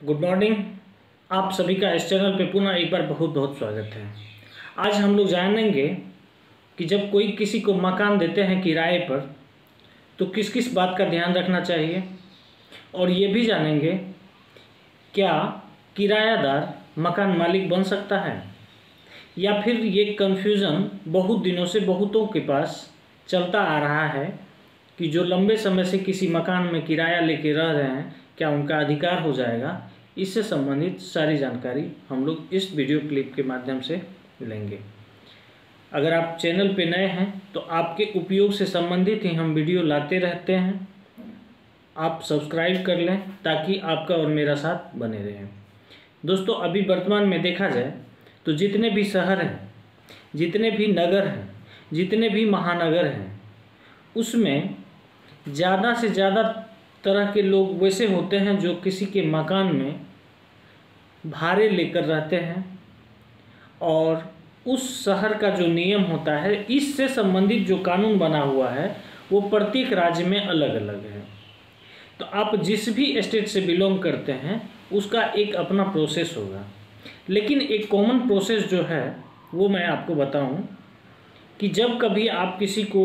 Good morning आप सभी का इस चैनल पे पुनः एक बार बहुत बहुत स्वागत है। आज हम लोग जानेंगे कि जब कोई किसी को मकान देते हैं किराए पर तो किस किस बात का ध्यान रखना चाहिए? और ये भी जानेंगे, क्या किरायादार मकान मालिक बन सकता है? या फिर ये कन्फ्यूज़न बहुत दिनों से बहुतों के पास चलता आ रहा है कि जो लंबे समय से किसी मकान में किराया लेके रह रहे हैं क्या उनका अधिकार हो जाएगा, इससे संबंधित सारी जानकारी हम लोग इस वीडियो क्लिप के माध्यम से लेंगे अगर आप चैनल पे नए हैं तो आपके उपयोग से संबंधित ही हम वीडियो लाते रहते हैं। आप सब्सक्राइब कर लें ताकि आपका और मेरा साथ बने रहे। दोस्तों, अभी वर्तमान में देखा जाए तो जितने भी शहर हैं, जितने भी नगर हैं, जितने भी महानगर हैं, उसमें ज़्यादा से ज़्यादा तरह के लोग वैसे होते हैं जो किसी के मकान में भाड़े लेकर रहते हैं और उस शहर का जो नियम होता है, इससे संबंधित जो कानून बना हुआ है, वो प्रत्येक राज्य में अलग अलग है। तो आप जिस भी स्टेट से बिलोंग करते हैं, उसका एक अपना प्रोसेस होगा। लेकिन एक कॉमन प्रोसेस जो है, वो मैं आपको बताऊँ कि जब कभी आप किसी को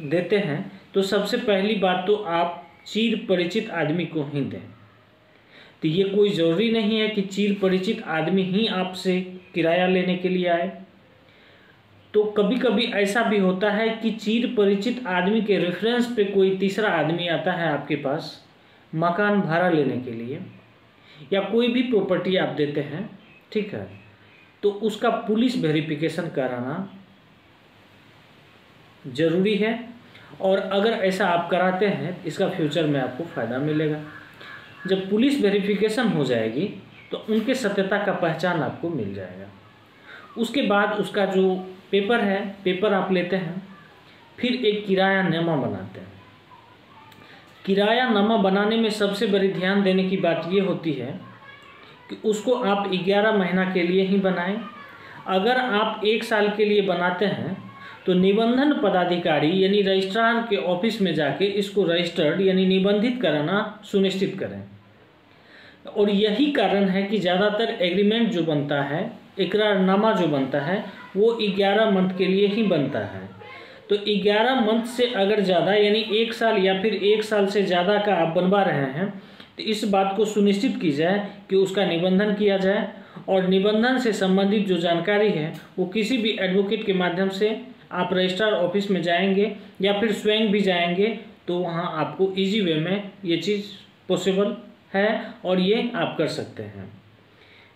देते हैं तो सबसे पहली बात तो आप चीर परिचित आदमी को ही दें। तो ये कोई ज़रूरी नहीं है कि चीर परिचित आदमी ही आपसे किराया लेने के लिए आए। तो कभी कभी ऐसा भी होता है कि चीर परिचित आदमी के रेफरेंस पे कोई तीसरा आदमी आता है आपके पास मकान भाड़ा लेने के लिए, या कोई भी प्रॉपर्टी आप देते हैं, ठीक है? तो उसका पुलिस वेरिफिकेशन कराना ज़रूरी है। और अगर ऐसा आप कराते हैं, इसका फ्यूचर में आपको फ़ायदा मिलेगा। जब पुलिस वेरिफिकेशन हो जाएगी तो उनके सत्यता का पहचान आपको मिल जाएगा। उसके बाद उसका जो पेपर है पेपर आप लेते हैं, फिर एक किराया नामा बनाते हैं। किराया नामा बनाने में सबसे बड़ी ध्यान देने की बात ये होती है कि उसको आप 11 महीना के लिए ही बनाएँ। अगर आप एक साल के लिए बनाते हैं तो निबंधन पदाधिकारी यानी रजिस्ट्रार के ऑफ़िस में जाके इसको रजिस्टर्ड यानी निबंधित कराना सुनिश्चित करें। और यही कारण है कि ज़्यादातर एग्रीमेंट जो बनता है, इकरारनामा जो बनता है, वो 11 मंथ के लिए ही बनता है। तो 11 मंथ से अगर ज़्यादा यानी एक साल या फिर एक साल से ज़्यादा का आप बनवा रहे हैं तो इस बात को सुनिश्चित की जाए कि उसका निबंधन किया जाए। और निबंधन से संबंधित जो जानकारी है, वो किसी भी एडवोकेट के माध्यम से आप रजिस्ट्रार ऑफ़िस में जाएँगे या फिर स्वयं भी जाएँगे तो वहाँ आपको इजी वे में ये चीज़ पॉसिबल है और ये आप कर सकते हैं।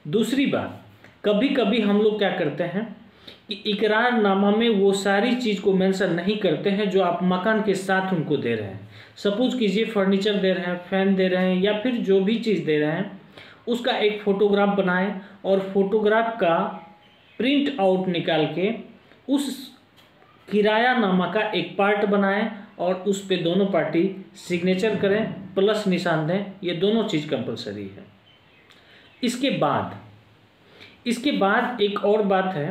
दूसरी बात कभी कभी हम लोग क्या करते हैं कि इकरारनामा में वो सारी चीज़ को मेंशन नहीं करते हैं जो आप मकान के साथ उनको दे रहे हैं। सपोज़ कीजिए फर्नीचर दे रहे हैं, फ़ैन दे रहे हैं या फिर जो भी चीज़ दे रहे हैं, उसका एक फ़ोटोग्राफ बनाएँ और फोटोग्राफ का प्रिंट आउट निकाल के उस किराया नामा का एक पार्ट बनाएँ और उस पे दोनों पार्टी सिग्नेचर करें प्लस निशान दें, ये दोनों चीज़ कंपलसरी है। इसके बाद इसके बाद एक और बात है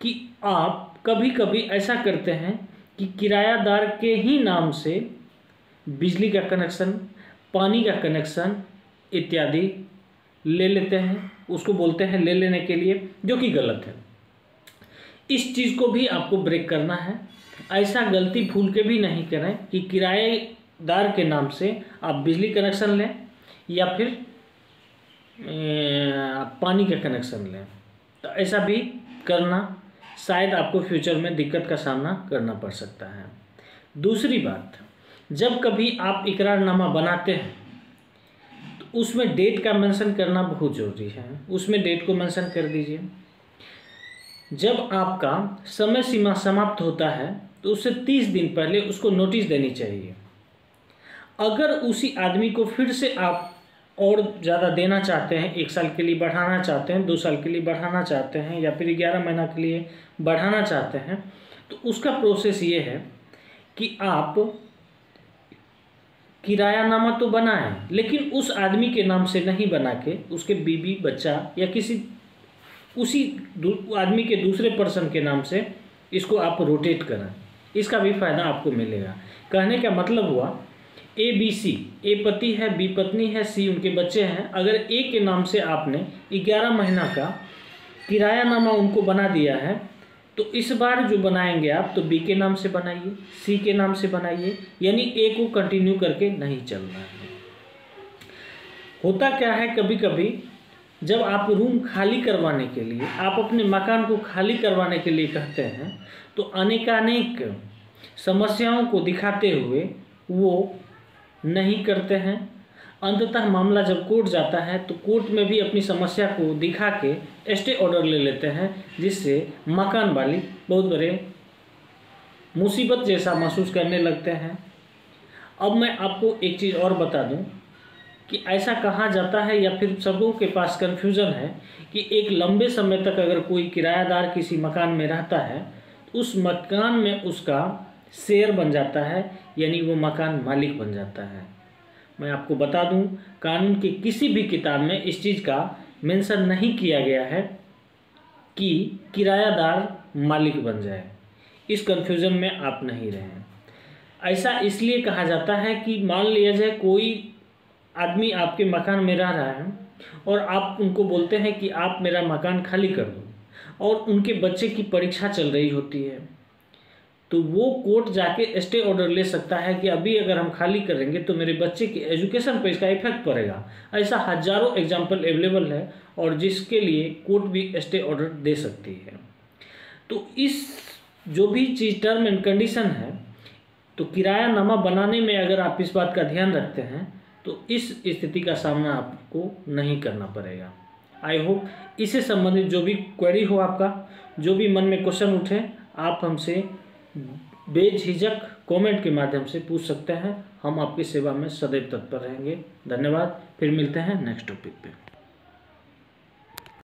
कि आप कभी कभी ऐसा करते हैं कि किरायादार के ही नाम से बिजली का कनेक्शन पानी का कनेक्शन इत्यादि ले लेते हैं। उसको बोलते हैं ले लेने के लिए, जो कि गलत है। इस चीज़ को भी आपको ब्रेक करना है। ऐसा गलती भूल के भी नहीं करें कि किराएदार के नाम से आप बिजली कनेक्शन लें या फिर पानी का कनेक्शन लें। तो ऐसा भी करना शायद आपको फ्यूचर में दिक्कत का सामना करना पड़ सकता है। दूसरी बात, जब कभी आप इकरारनामा बनाते हैं तो उसमें डेट का मेंशन करना बहुत ज़रूरी है। उसमें डेट को मेंशन कर दीजिए। जब आपका समय सीमा समाप्त होता है तो उससे तीस दिन पहले उसको नोटिस देनी चाहिए। अगर उसी आदमी को फिर से आप और ज़्यादा देना चाहते हैं, एक साल के लिए बढ़ाना चाहते हैं, दो साल के लिए बढ़ाना चाहते हैं, या फिर ग्यारह महीना के लिए बढ़ाना चाहते हैं तो उसका प्रोसेस ये है कि आप किरायानामा तो बनाएँ, लेकिन उस आदमी के नाम से नहीं बना के उसके बीबी बच्चा या किसी उसी आदमी के दूसरे पर्सन के नाम से इसको आप रोटेट करें। इसका भी फ़ायदा आपको मिलेगा। कहने का मतलब हुआ ए बी सी ए पति है बी पत्नी है सी उनके बच्चे हैं। अगर ए के नाम से आपने ग्यारह महीना का किराया नामा उनको बना दिया है तो इस बार जो बनाएँगे आप तो बी के नाम से बनाइए सी के नाम से बनाइए, यानी ए को कंटिन्यू करके नहीं चलना है। होता क्या है कभी कभी जब आप रूम खाली करवाने के लिए, आप अपने मकान को खाली करवाने के लिए कहते हैं तो अनेकानेक समस्याओं को दिखाते हुए वो नहीं करते हैं। अंततः मामला जब कोर्ट जाता है तो कोर्ट में भी अपनी समस्या को दिखा के स्टे ऑर्डर ले लेते हैं, जिससे मकान वाली बहुत बड़े मुसीबत जैसा महसूस करने लगते हैं। अब मैं आपको एक चीज़ और बता दूँ कि ऐसा कहा जाता है या फिर सबों के पास कन्फ्यूज़न है कि एक लंबे समय तक अगर कोई किरायादार किसी मकान में रहता है तो उस मकान में उसका शेयर बन जाता है, यानी वो मकान मालिक बन जाता है। मैं आपको बता दूँ, कानून की किसी भी किताब में इस चीज़ का मेंशन नहीं किया गया है कि किरायादार मालिक बन जाए। इस कन्फ्यूज़न में आप नहीं रहें। ऐसा इसलिए कहा जाता है कि मान लिया जाए कोई आदमी आपके मकान में रह रहा है और आप उनको बोलते हैं कि आप मेरा मकान खाली कर दो और उनके बच्चे की परीक्षा चल रही होती है। तो वो कोर्ट जाके स्टे ऑर्डर ले सकता है कि अभी अगर हम खाली करेंगे तो मेरे बच्चे की एजुकेशन पर इसका इफ़ेक्ट पड़ेगा। ऐसा हज़ारों एग्ज़ाम्पल अवेलेबल है और जिसके लिए कोर्ट भी स्टे ऑर्डर दे सकती है। तो इस जो भी चीज़ टर्म एंड कंडीशन है तो किराया नामा बनाने में अगर आप इस बात का ध्यान रखते हैं तो इस स्थिति का सामना आपको नहीं करना पड़ेगा। आई होप इससे संबंधित जो भी क्वेरी हो आपका, जो भी मन में क्वेश्चन उठे, आप हमसे बेझिझक कमेंट के माध्यम से पूछ सकते हैं। हम आपकी सेवा में सदैव तत्पर रहेंगे। धन्यवाद। फिर मिलते हैं नेक्स्ट टॉपिक पे।